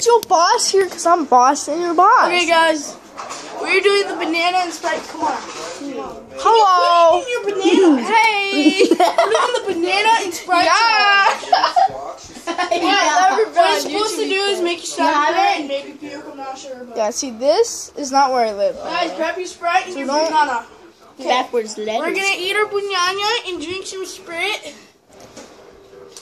Ain't your boss here? Cause I'm boss and you're boss. Okay, guys. We're doing the banana and Sprite. Come on. Hello. Your banana. hey. We're doing the banana and Sprite. Yeah. challenge. What you're supposed to do is make you stop and maybe puke. I'm not sure. But. Yeah. See, this is not where I live. Guys, grab your Sprite and your don't- banana. Backwards We're gonna eat our banana and drink some Sprite.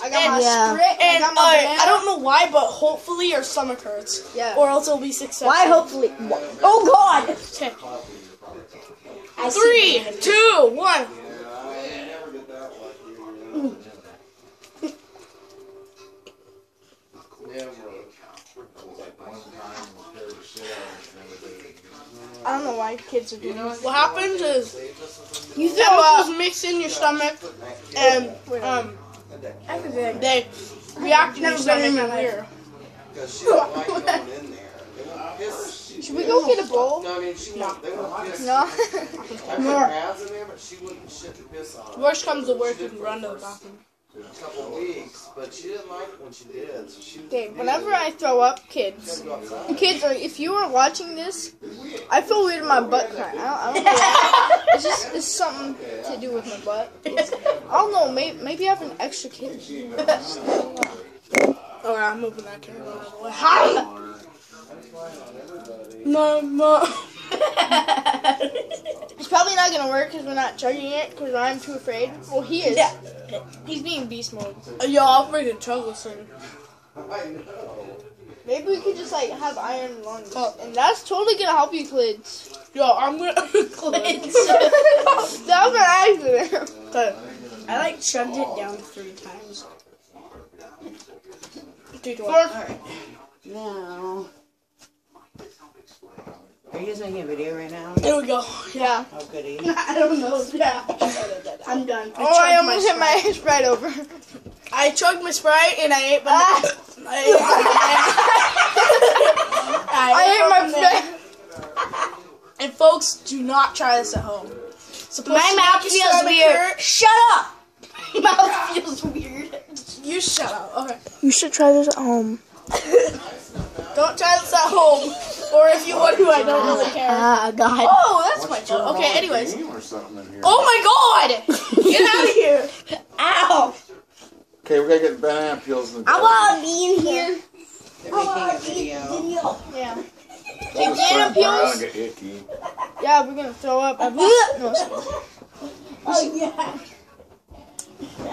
I got my Yeah. Sprite And I uh, got my banana. I don't know why, but hopefully your stomach hurts. Yeah. Or else it'll be successful. Why hopefully? Oh God! Okay. Three, two, one. I don't know why kids are doing this. What happens is You throw up. chemicals mix in your stomach, and um, they react in your Never stomach been in my and life. weird. Because she don't like going in there. They won't piss. Should we go get a bowl? No, I mean, she won't, they won't piss. No. I put pads in there, but she wouldn't shit and piss on. Worst comes to worst, you can run to the bathroom. A couple of weeks, but she didn't like it when she did, so she. Okay, whenever I throw up, kids, kids, or if you are watching this, I feel weird in my butt crying. I don't, I don't know. why. It's just it's something to do with my butt. I don't know. Maybe maybe I have an extra kid. All right, I'm moving that camera out of the way. Ha! Mama. It's probably not gonna work because we're not charging it because I'm too afraid. Well, he is. He's being beast mode. Uh, yo, I'll freaking chug this thing. I know. Maybe we could just like have iron lungs, oh. and that's totally gonna help you, kids. Yo, I'm gonna. Cleanse. that was an accident. Okay. I like chugged it down three times. Three, two, Four. one. Alright. Now. Are you guys making a video right now? There we go. Yeah. How goody. I don't know. Yeah. I'm done. Oh, I chugged almost hit my sprite over. I chugged my Sprite and I ate my. Ah. I ate my. I hit my banana. And folks, do not try this at home. Supposed My mouth feels stomach weird. hurt. Shut up! My mouth feels weird. You shut up. Okay. You should try this at home. Don't try this at home. Or if you want to, I don't really care. Ah, God. Oh, that's my joke. Okay, anyways. Or something in here. Oh my god! Get out of here! Ow! Okay, we gotta get banana peels in the I want to be in here. They're making a video. Yeah. Take banana peels. Get icky. Yeah, we're gonna throw up. No, Oh, yeah.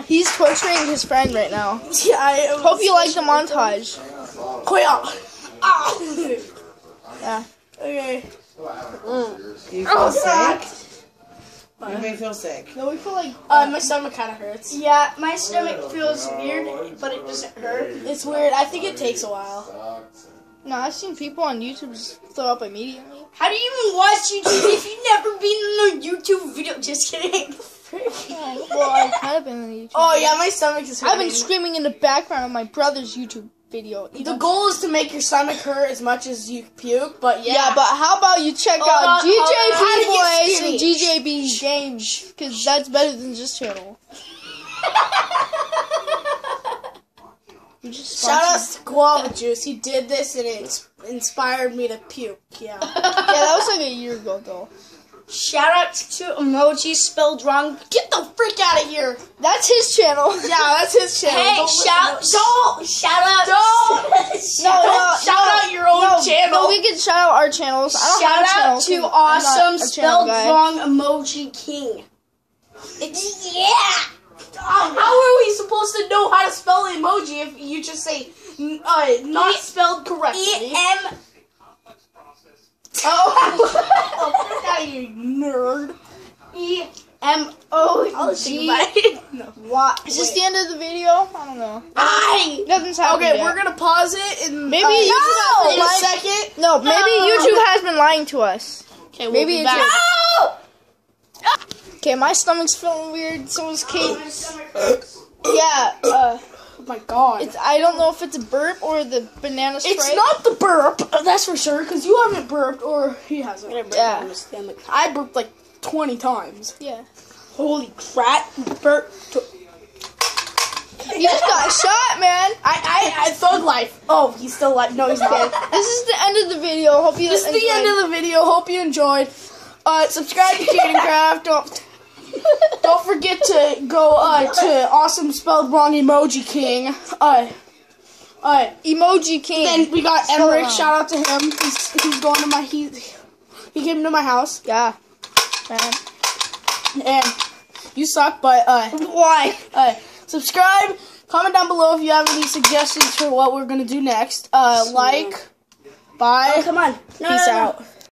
he's torturing his friend right now. Yeah, I Hope you like the montage. Quit. Ah. Yeah. Okay. Do you feel sick? Anybody feel sick? No, we feel like. Uh, my stomach kind of hurts. Yeah, my stomach feels weird, but it doesn't hurt. It's weird. I think it takes a while. No, I've seen people on YouTube just throw up immediately. How do you even watch YouTube if you've never been in a YouTube video? Just kidding. well, I've kind of been in the YouTube. Oh yeah, my stomach is I've been screaming in the background of my brother's YouTube video. the goal is to make your stomach hurt as much as you puke, but yeah. Yeah, but how about you check Hold out on, hold on. How GJB Boys and? GJB Games? Because that's better than this channel. Shout out Guava Juice. He did this and it inspired me to puke. Yeah. Yeah, that was like a year ago though. Shout out to emoji spelled wrong. Get the freak out of here. That's his channel. Yeah, that's his channel. Hey, Don't shout, don't, shout out, Don't. shout, No, Don't shout out your own no, channel. No, we can shout out our channels. I don't shout have out to awesome spelled guy. wrong emoji king. It's yeah. How are we supposed to know how to spell emoji if you just say uh, not spelled correctly? E M oh, out, you nerd. E M O G. think about it. No. What? Is this the end of the video? I don't know. I. Nothing's happened Okay, yet. we're gonna pause it and Maybe uh, YouTube in a second. No, maybe YouTube has been lying to us. Okay, Maybe be back. No! Okay, my stomach's feeling weird. So is Kate's. Yeah, uh, my god. it's I don't know if it's a burp or the banana spray. It's not the burp, that's for sure, because you haven't burped or he hasn't. Yeah. understand. Like, I burped like 20 times. Yeah. Holy crap, you burped. To- You You just got shot, man. I, I, I thug life. Oh, he's still alive. No, he's dead. This is the end of the video. Hope you this is the end of the video. Hope you enjoyed. Uh, subscribe to Kaden Kraft. Don't don't forget to go uh, to awesome spelled wrong emoji king. Uh, uh, Emoji King. then we got Emmerich. Shout out to him. He's he's going to my he he came to my house yeah. Man. and you suck. But uh, Why? uh, subscribe. Comment down below if you have any suggestions for what we're gonna do next. Uh, like. Bye. Come on. No, Peace no, no. out.